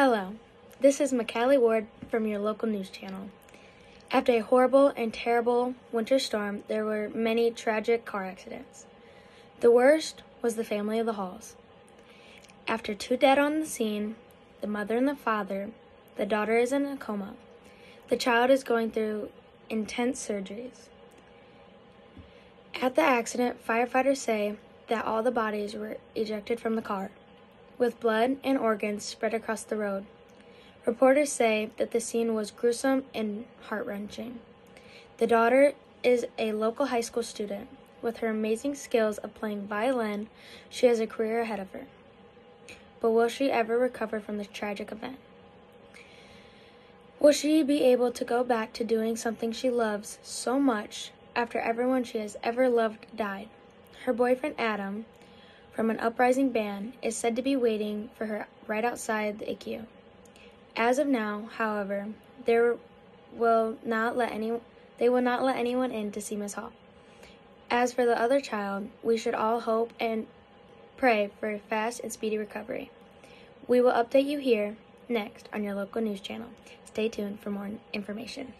Hello, this is McCallie Ward from your local news channel. After a horrible and terrible winter storm, there were many tragic car accidents. The worst was the family of the Halls. After two dead on the scene, the mother and the father, the daughter is in a coma. The child is going through intense surgeries. At the accident, firefighters say that all the bodies were ejected from the car with blood and organs spread across the road. Reporters say that the scene was gruesome and heart wrenching. The daughter is a local high school student. With her amazing skills of playing violin, she has a career ahead of her. But will she ever recover from this tragic event? Will she be able to go back to doing something she loves so much after everyone she has ever loved died? Her boyfriend Adam from an uprising band is said to be waiting for her right outside the ICU. As of now, however, there will not let any they will not let anyone in to see Miss Hall. As for the other child, we should all hope and pray for a fast and speedy recovery. We will update you here next on your local news channel. Stay tuned for more information.